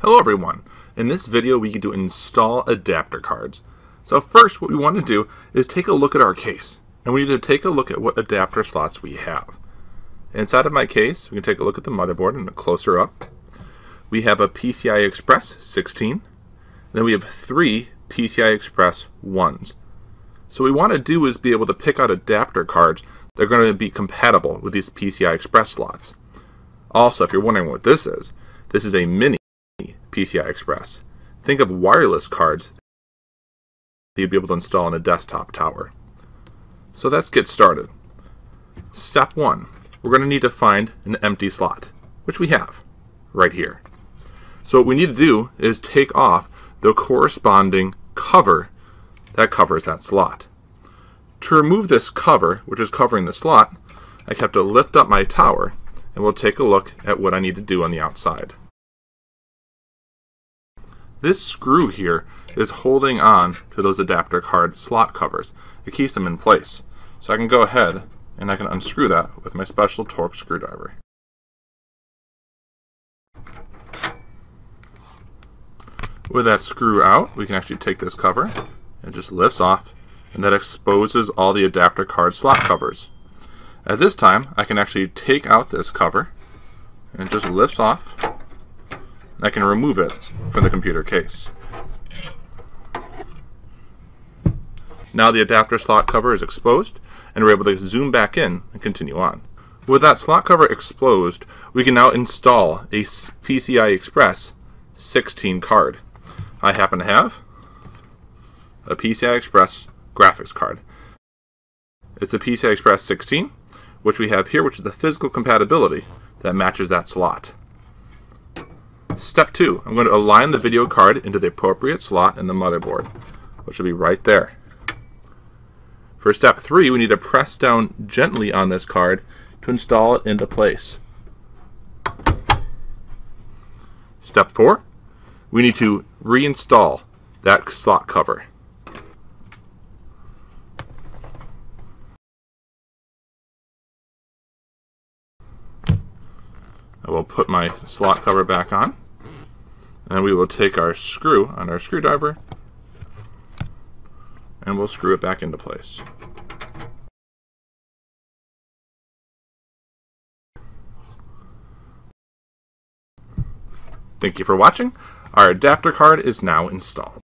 Hello everyone! In this video we get to install adapter cards. So first what we want to do is take a look at our case. And we need to take a look at what adapter slots we have. Inside of my case we can take a look at the motherboard and a closer up. We have a PCI Express 16. Then we have three PCI Express 1s. So what we want to do is be able to pick out adapter cards that are going to be compatible with these PCI Express slots. Also, if you're wondering what this is, this is a mini PCI Express. Think of wireless cards that you'd be able to install in a desktop tower. So let's get started. Step 1. We're going to need to find an empty slot, which we have, right here. So what we need to do is take off the corresponding cover that covers that slot. To remove this cover, which is covering the slot, I have to lift up my tower and we'll take a look at what I need to do on the outside. This screw here is holding on to those adapter card slot covers. It keeps them in place. So I can go ahead and I can unscrew that with my special torque screwdriver. With that screw out, we can actually take this cover. It just lifts off and that exposes all the adapter card slot covers. At this time, I can actually take out this cover and just lifts off I can remove it from the computer case. Now the adapter slot cover is exposed, and we're able to zoom back in and continue on. With that slot cover exposed, we can now install a PCI Express 16 card. I happen to have a PCI Express graphics card. It's a PCI Express 16, which we have here, which is the physical compatibility that matches that slot. Step 2. I'm going to align the video card into the appropriate slot in the motherboard, which will be right there. For step 3, we need to press down gently on this card to install it into place. Step 4, we need to reinstall that slot cover. I will put my slot cover back on. And we will take our screw on our screwdriver and we'll screw it back into place. Thank you for watching. Our adapter card is now installed.